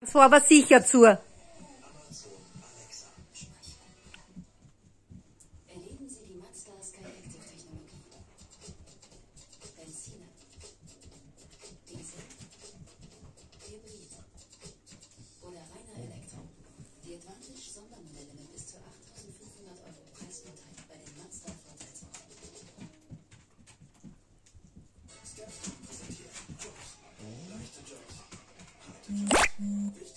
Das war aber sicher zu. Mm-hmm.